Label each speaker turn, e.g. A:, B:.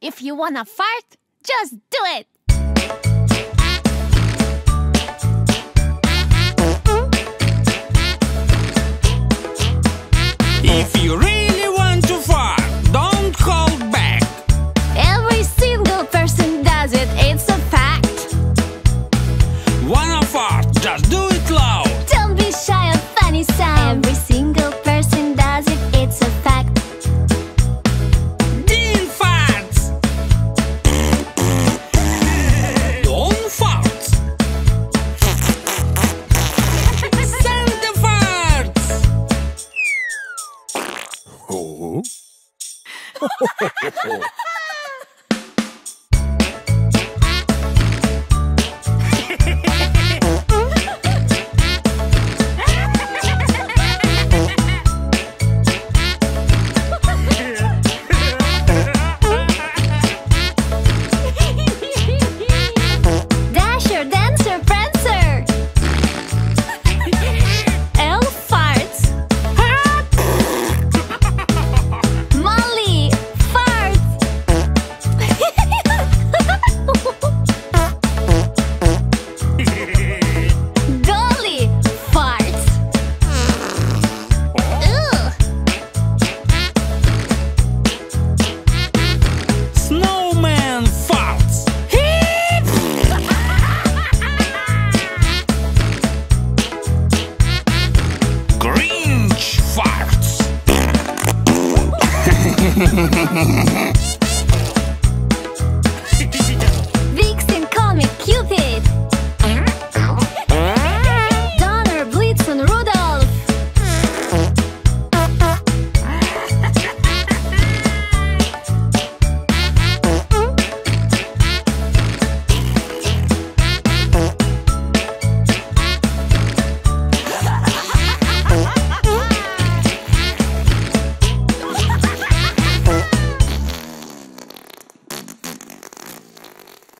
A: If you wanna fart, just do it!
B: If you really want to fart, don't hold back.
A: Every single person does it, it's a fact.
B: Wanna fart, just do it loud.
A: Don't be shy of funny sound. Every single 뭐? フ
B: フフフフ。